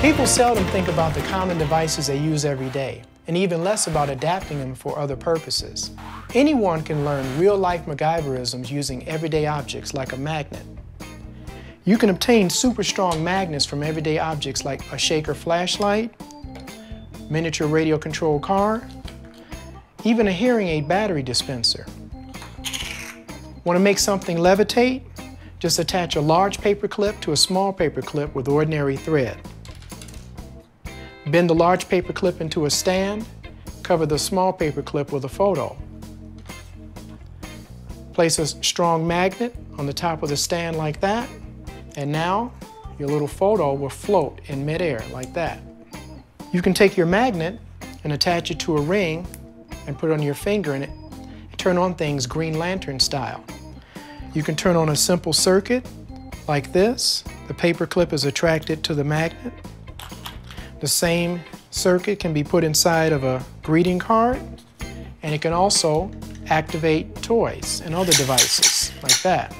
People seldom think about the common devices they use every day, and even less about adapting them for other purposes. Anyone can learn real-life MacGyverisms using everyday objects like a magnet. You can obtain super strong magnets from everyday objects like a shaker flashlight, miniature radio controlled car, even a hearing aid battery dispenser. Want to make something levitate? Just attach a large paper clip to a small paper clip with ordinary thread. Bend the large paper clip into a stand, cover the small paper clip with a photo. Place a strong magnet on the top of the stand like that, and now your little photo will float in midair like that. You can take your magnet and attach it to a ring and put it on your finger and, it, turn on things Green Lantern style. You can turn on a simple circuit like this. The paper clip is attracted to the magnet. The same circuit can be put inside of a greeting card and it can also activate toys and other devices like that.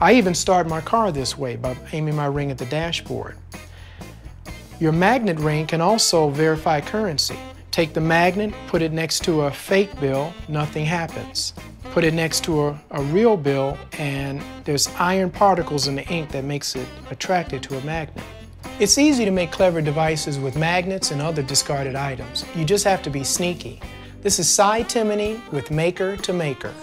I even start my car this way by aiming my ring at the dashboard. Your magnet ring can also verify currency. Take the magnet, put it next to a fake bill, nothing happens. Put it next to a, a real bill and there's iron particles in the ink that makes it attracted to a magnet. It's easy to make clever devices with magnets and other discarded items. You just have to be sneaky. This is Cy Tymony with Maker to Maker.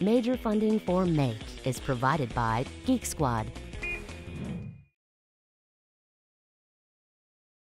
Major funding for MAKE is provided by Geek Squad,